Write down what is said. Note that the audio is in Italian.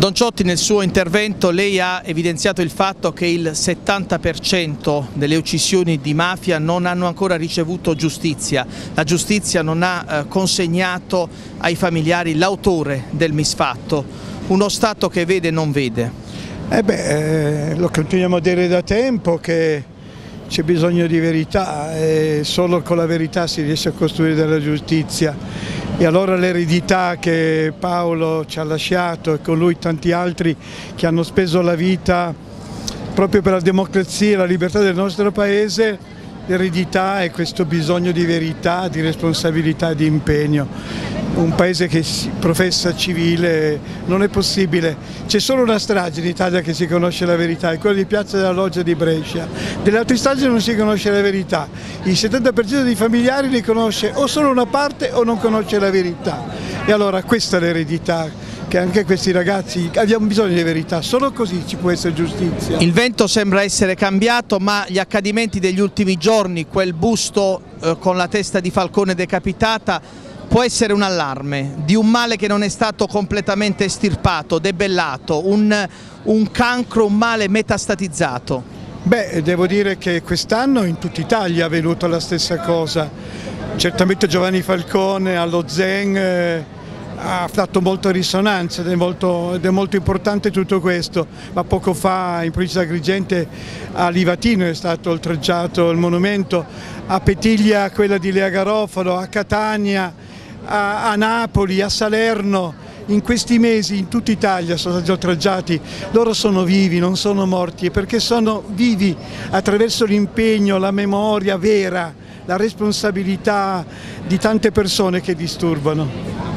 Don Ciotti nel suo intervento lei ha evidenziato il fatto che il 70% delle uccisioni di mafia non hanno ancora ricevuto giustizia, la giustizia non ha eh, consegnato ai familiari l'autore del misfatto, uno Stato che vede non vede. Eh beh, eh, lo continuiamo a dire da tempo che c'è bisogno di verità e solo con la verità si riesce a costruire della giustizia e allora l'eredità che Paolo ci ha lasciato e con lui tanti altri che hanno speso la vita proprio per la democrazia e la libertà del nostro paese l'eredità è questo bisogno di verità, di responsabilità, di impegno. Un paese che si professa civile non è possibile. C'è solo una strage in Italia che si conosce la verità, è quella di Piazza della Loggia di Brescia. Delle altre stragi non si conosce la verità. Il 70% dei familiari ne conosce o solo una parte o non conosce la verità. E allora questa è l'eredità che anche questi ragazzi abbiamo bisogno di verità, solo così ci può essere giustizia. Il vento sembra essere cambiato ma gli accadimenti degli ultimi giorni, quel busto eh, con la testa di Falcone decapitata può essere un allarme di un male che non è stato completamente estirpato, debellato, un, un cancro, un male metastatizzato. Beh, devo dire che quest'anno in tutta Italia è avvenuta la stessa cosa. Certamente Giovanni Falcone allo Zen eh, ha fatto molta risonanza ed è molto, ed è molto, importante tutto questo, ma poco fa in provincia di Agrigente a Livatino è stato oltraggiato il monumento, a Petiglia quella di Lea Garofalo, a Catania, a, a Napoli, a Salerno, in questi mesi in tutta Italia sono stati oltraggiati, loro sono vivi, non sono morti, perché sono vivi attraverso l'impegno, la memoria vera, la responsabilità di tante persone che disturbano.